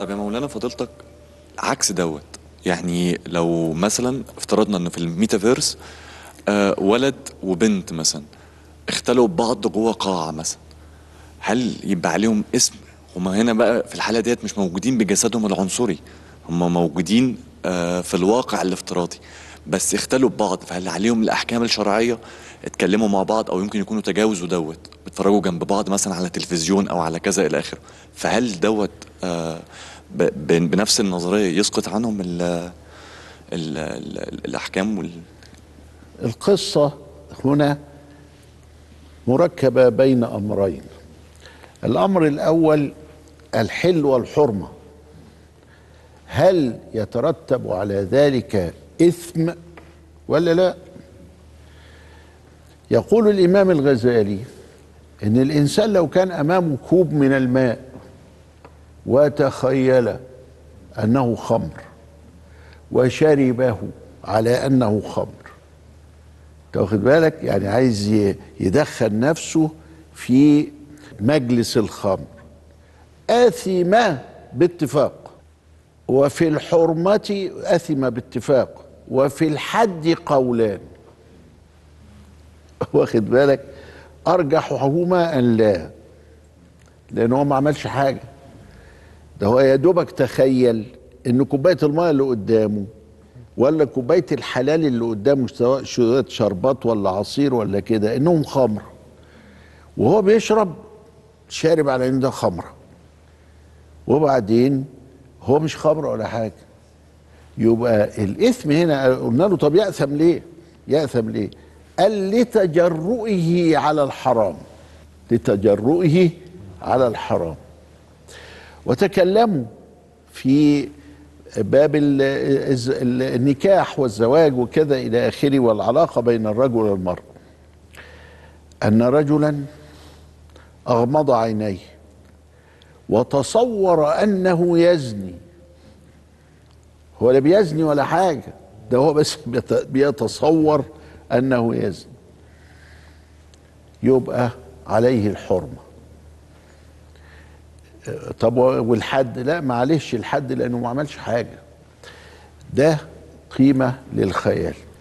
طب يا مولانا فضيلتك عكس دوت يعني لو مثلا افترضنا إن في الميتافيرس آه ولد وبنت مثلا اختلوا ببعض جوه قاعة مثلا هل يبقى عليهم اسم؟ هما هنا بقى في الحالة ديت مش موجودين بجسدهم العنصري هما موجودين آه في الواقع الافتراضي بس اختلوا ببعض فهل عليهم الأحكام الشرعية؟ اتكلموا مع بعض أو يمكن يكونوا تجاوزوا دوت. بيتفرجوا جنب بعض مثلا على تلفزيون أو على كذا إلى آخره. فهل دوت آه بنفس النظرية يسقط عنهم ال ال ال الأحكام وال القصة هنا مركبة بين أمرين. الأمر الأول الحل والحرمة. هل يترتب على ذلك إثم ولا لا؟ يقول الإمام الغزالي إن الإنسان لو كان أمامه كوب من الماء وتخيل أنه خمر وشربه على أنه خمر. تاخد بالك؟ يعني عايز يدخل نفسه في مجلس الخمر. آثم باتفاق. وفي الحرمة أثم باتفاق. وفي الحد قولان. واخد بالك؟ أرجحهما أن لا لأن هو ما عملش حاجة ده هو يا دوبك تخيل إن كوباية الماء اللي قدامه ولا كوباية الحلال اللي قدامه سواء شربات ولا عصير ولا كده إنهم خمر وهو بيشرب شارب على إن ده خمرة وبعدين هو مش خمر ولا حاجة يبقى الإثم هنا قلنا له طب يأثم ليه؟ يأثم ليه؟ قال لتجرؤه على الحرام. لتجرؤه على الحرام. وتكلموا في باب النكاح والزواج وكذا إلى آخره والعلاقة بين الرجل والمراه أن رجلا أغمض عينيه وتصور أنه يزني. هو لا بيزني ولا حاجة ده هو بس بيت- بيتصور أنه يزني يبقى عليه الحرمة. طب والحد؟ لا معلش الحد لأنه ما عملش حاجة. ده قيمة للخيال.